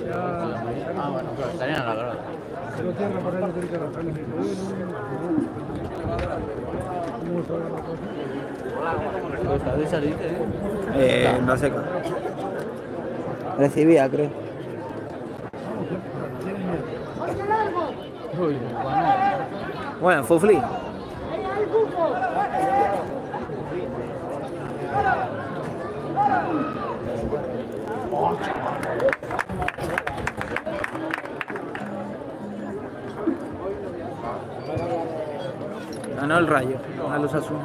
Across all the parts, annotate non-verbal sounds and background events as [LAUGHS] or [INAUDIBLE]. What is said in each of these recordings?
Ah, bueno, pero estarían a la grada. No tierra para él, tiene que está ¿eh? Eh. Recibía, creo. Bueno. Bueno, Fufli. Ganó el rayo a los azules.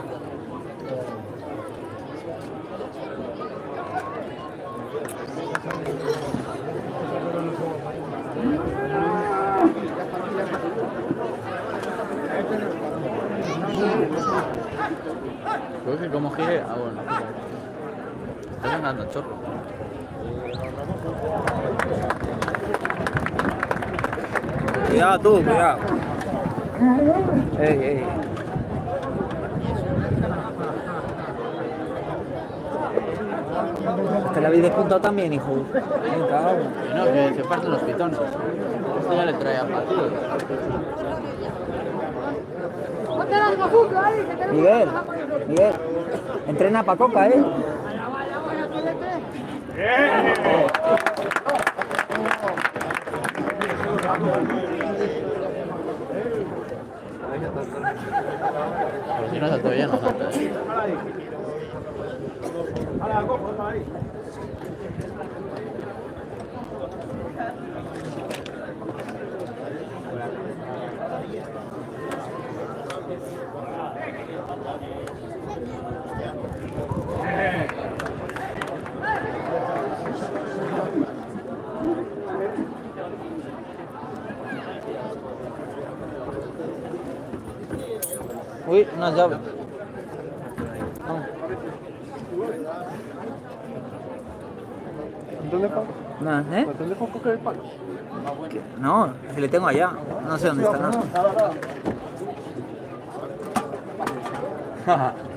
Creo que como gire. Ah, bueno. Está ganando chorro. Cuidado tú, cuidado. Ey, ey. Te la habéis despuntado también, hijo. Que no, que se parten los pitones. Esto ya le trae a partido. Miguel, Miguel, entrena pa' coca, ¿eh? Si no salta bien, no salta. ¿Eh? Uy, una llave. ¿Dónde Nada, ¿eh? ¿Qué? No, si le tengo allá. No sé dónde está, no. [LAUGHS]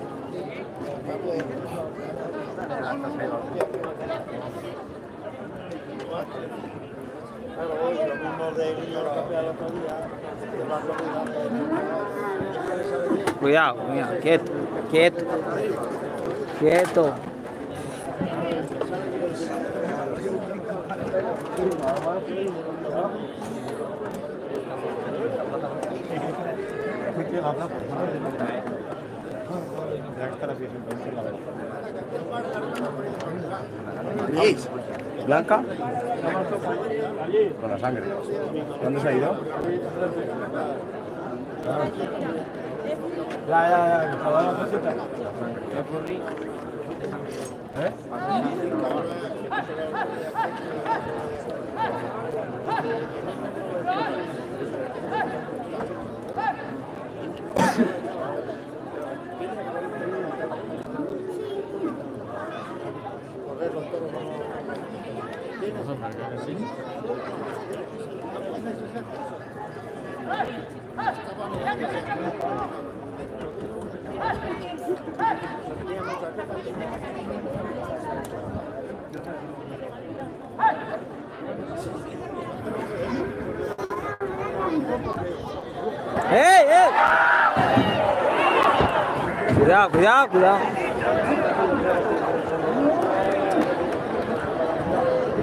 Cuidado, cuidado, quieto, quieto, quieto. Blanca, Con la sangre. ¿Dónde se ha ido? Ya, ya, ya. ¿Se ha dado la cosita? ¿Eh? ¡Ey, ey! Cuidado, cuidado, cuidado.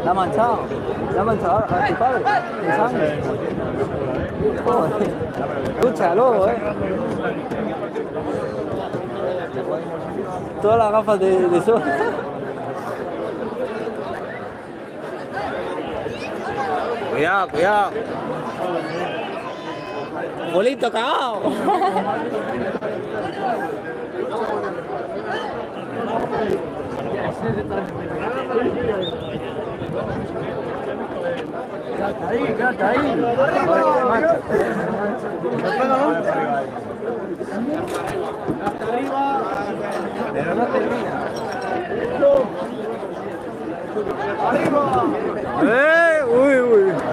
La ha manchado. La ha manchado a tu padre. Joder. Escúchalo, eh. Todas las gafas de, de sol. Cuidado, cuidado. Bolito cagado. Ahí, quédate ahí. Pero no termina. ¡Eh! ¡Uy, uy!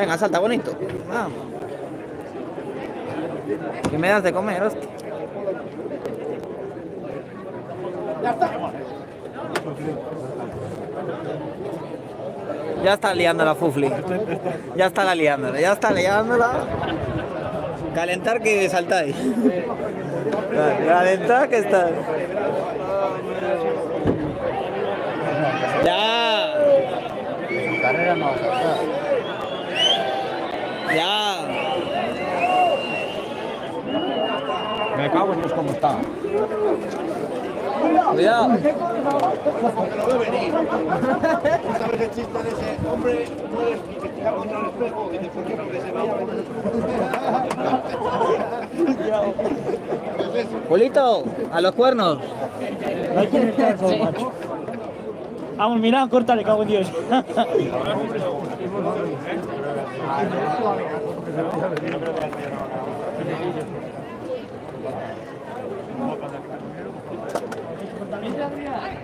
Venga, salta bonito. Vamos. ¿Qué me das de comer, hostia? Ya está liando la Fufli. Ya está la liándola, ya está liándola. Calentar que saltáis. Calentar que está. Ya, carrera no. Ya. Me cago en Dios cómo está. Cuidado. ¿Sabes el chiste de ese hombre contra el espejo y dice, ¿por qué porque se va Pulito, a los cuernos. No hay que estar con macho. Vamos, mira, córtale, cago en Dios. [LAUGHS] Gracias.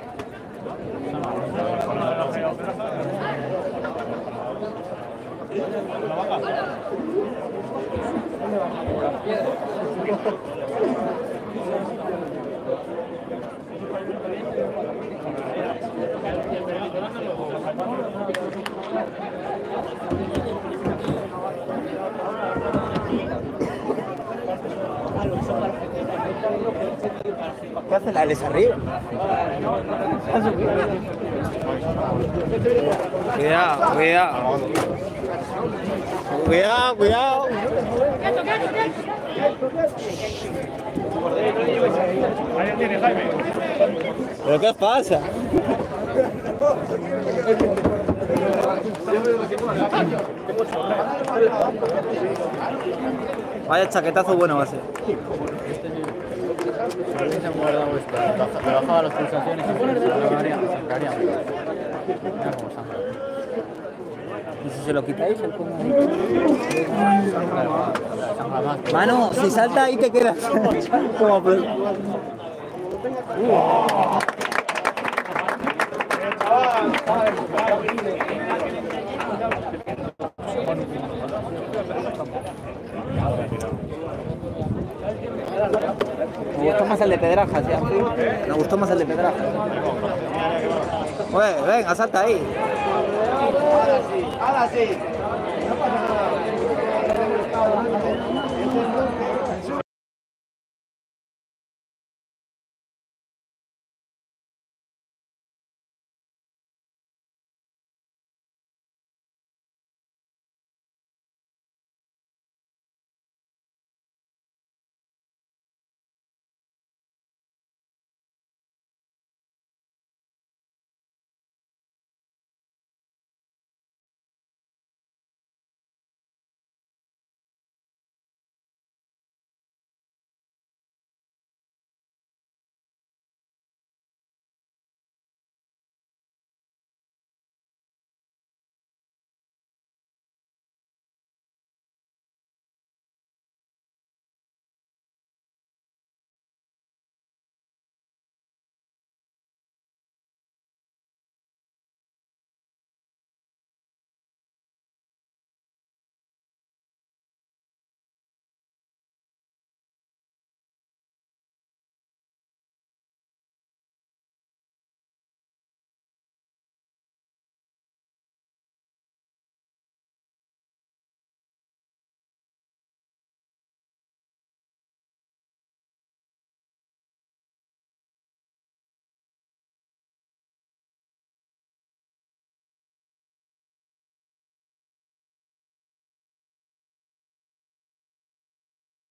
¿Qué hace la Alex arriba? Cuidado, cuidado. Cuidado, cuidado. ¿Pero qué pasa? Vaya chaquetazo bueno va a ser. Baja- le bajaba las pulsaciones y se. Mira cómo. ¿Y si se lo quitáis el más. Mano, si salta ahí te quedas. [LAUGHS] Como Me gustó más el de Pedrajas, ¿sí? Me gustó más el de Pedrajas. Oye, venga, salta ahí. Ahora sí. No pasa nada.